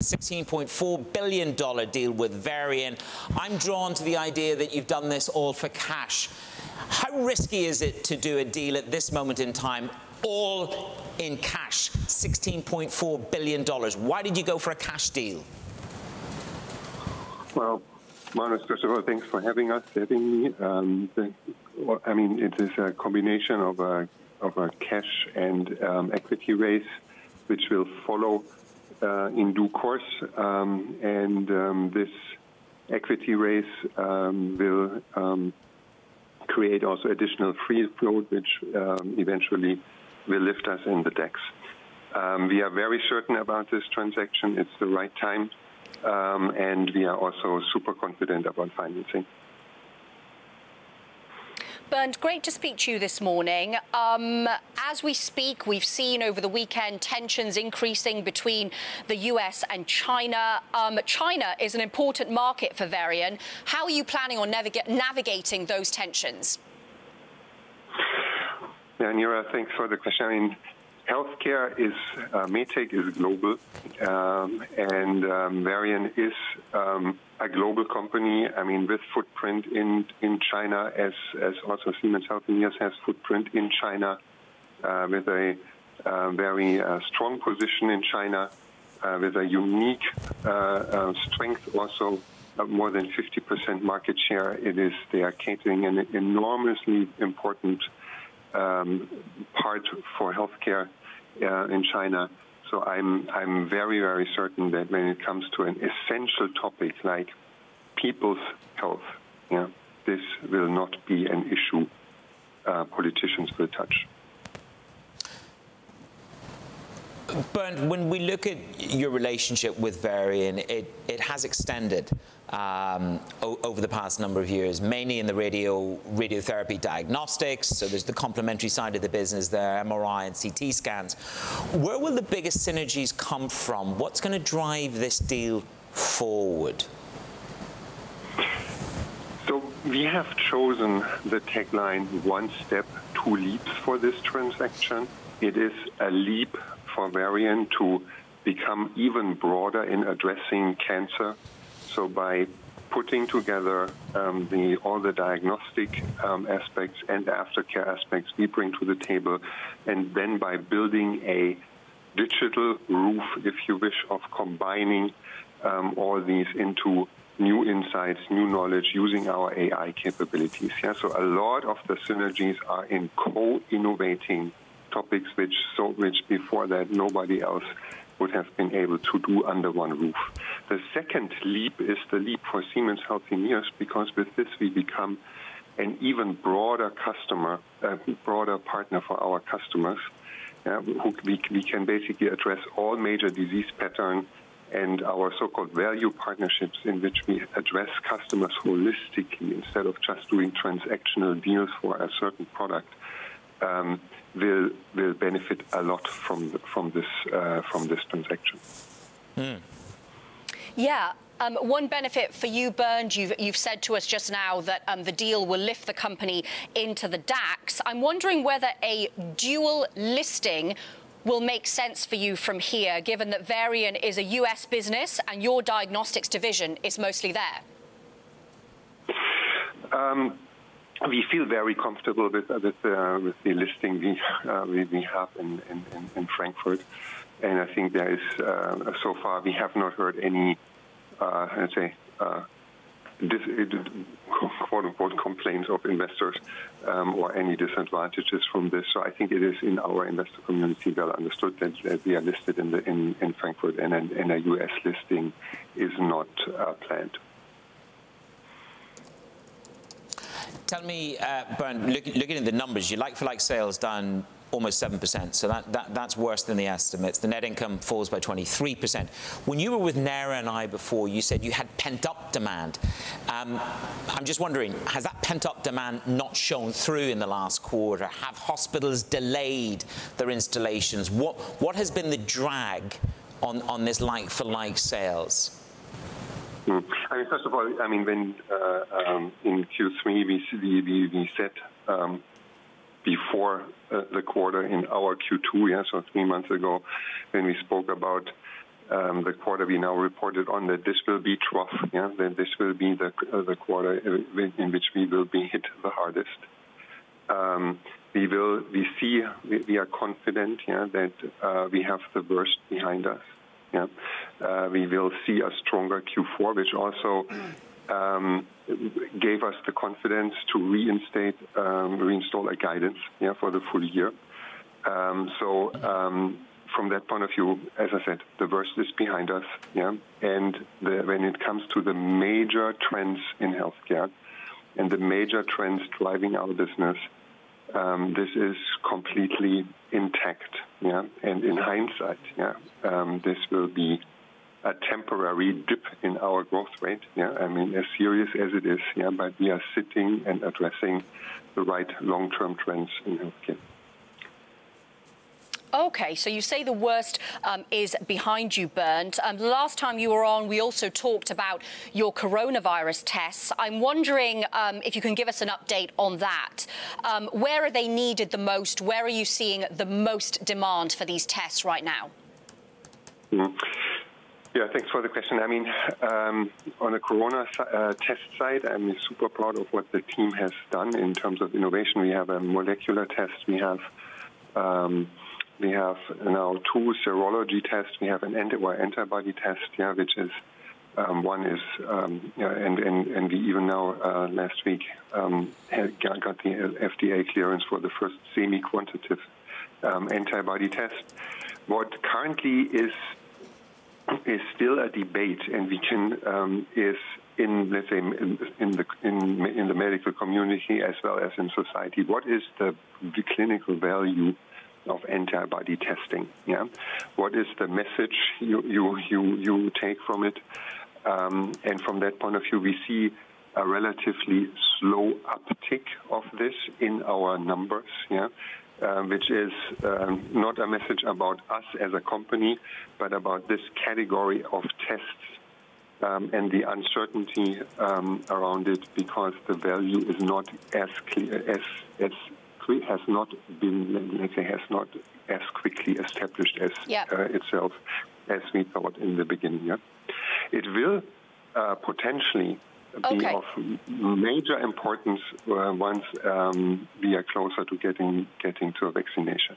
$16.4 billion deal with Varian. I'm drawn to the idea that you've done this all for cash. How risky is it to do a deal at this moment in time, all in cash, $16.4 billion? Why did you go for a cash deal? Well, Manus, first of all, thanks for having us, having me. Um, the, I mean, it is a combination of a, of a cash and um, equity raise, which will follow in due course. Um, and um, this equity raise um, will create also additional free float, which eventually will lift us in the DAX. we are very certain about this transaction. It's the right time. and we are also super confident about financing. Bernd, great to speak to you this morning. Um, as we speak, we've seen over the weekend tensions increasing between the US and China. Um, China is an important market for Varian. How are you planning on navig navigating those tensions? Yeah, Nejra, thanks for the question. I mean, healthcare is, uh, MedTech is global, um, and um, Varian is um, a global company. I mean, with footprint in in China, as as also Siemens Healthineers has footprint in China, uh, with a uh, very uh, strong position in China, uh, with a unique uh, uh, strength also. more than 50% market share. It is they are catering an enormously important um, part for healthcare in China. So I'm, I'm very, very certain that when it comes to an essential topic like people's health, yeah, this will not be an issue uh, politicians will touch. Bernd, when we look at your relationship with Varian, it, it has extended um, over the past number of years, mainly in the radio radiotherapy diagnostics. So there's the complementary side of the business there, MRI and CT scans. Where will the biggest synergies come from? What's going to drive this deal forward? So we have chosen the tagline one step, two leaps for this transaction. It is a leap for to become even broader in addressing cancer so by putting together um, the, all the diagnostic um, aspects and aftercare aspects we bring to the table, and then by building a digital roof, if you wish, of combining um, all these into new insights, new knowledge using our AI capabilities. Yeah, so a lot of the synergies are in co-innovating topics which so which before that nobody else would have been able to do under one roof. The second leap is the leap for Siemens Healthineers because with this we become an even broader customer, a broader partner for our customers. We, we can basically address all major disease patterns and our so-called value partnerships in which we address customers holistically instead of just doing transactional deals for a certain product. Um, will will benefit a lot from from this uh, from this transaction. Mm. Yeah. Um, one benefit for you, Bernd, you've, you've, said to us just now that um, the deal will lift the company into the DAX. I'm wondering whether a dual listing will make sense for you from here, given that Varian is a US business and your diagnostics division is mostly there. Um, we feel very comfortable with with, uh, with the listing we, uh, we, we have in, in, in, Frankfurt, and I think there is uh, so far we have not heard any uh, let's say uh, quote unquote complaints of investors um, or any disadvantages from this. So I think it is in our investor community well understood that, that we are listed in the in, in Frankfurt and, and a US listing is not uh, planned. Tell me, uh, look, looking at the numbers, your like-for-like sales down almost 7%, so that, that, that's worse than the estimates. The net income falls by 23%. When you were with Nejra and I before, you said you had pent-up demand. Um, I'm just wondering, has that pent-up demand not shown through in the last quarter? Have hospitals delayed their installations? What, what has been the drag on, on this like-for-like -like sales? Hmm. Mean, first of all, I mean, when uh, um, in Q3 we we, we said um, before uh, the quarter in our Q2, yeah, so three months ago, when we spoke about um, the quarter we now reported on that this will be trough. Yeah, that this will be the uh, the quarter in which we will be hit the hardest. Um, we will we see we, we are confident yeah that uh, we have the worst behind us. Yeah, uh, we will see a stronger Q4, which also um, gave us the confidence to reinstate um, reinstall a guidance yeah for the full year. Um, so um, from that point of view, as I said, the worst is behind us. Yeah, and when it comes to the major trends in healthcare and the major trends driving our business, um, this is completely intact. Yeah, and in hindsight, yeah, um, this will be a temporary dip in our growth rate. Yeah, I mean, as serious as it is. Yeah, but we are sitting and addressing the right long-term trends in healthcare. Okay, so you say the worst um, is behind you, Bernd. Um, last time you were on, we also talked about your coronavirus tests. I'm wondering um, if you can give us an update on that. Um, where are they needed the most? Where are you seeing the most demand for these tests right now? Mm. Yeah, thanks for the question. I mean, um, on the corona uh, test side, I'm super proud of what the team has done in terms of innovation. We have a molecular test. We have um, we have now two serology tests. We have an antibody test, yeah, which is um, one is, um, yeah, and, and, and we even now uh, last week um, got the FDA clearance for the first semi-quantitative um, antibody test. What currently is is still a debate, and we can um, is in let's say in, in, the in, in the medical community as well as in society. What is the, the clinical value of antibody testing. Yeah, what is the message you you you, you take from it? Um, and from that point of view, we see a relatively slow uptick of this in our numbers. Yeah. Uh, which is um, not a message about us as a company, but about this category of tests um, and the uncertainty um, around it because the value is not as clear as as has not been, let's say, has not as quickly established as uh, itself as we thought in the beginning. Yeah? It will uh, potentially be okay. of major importance uh, once um, we are closer to getting getting to a vaccination.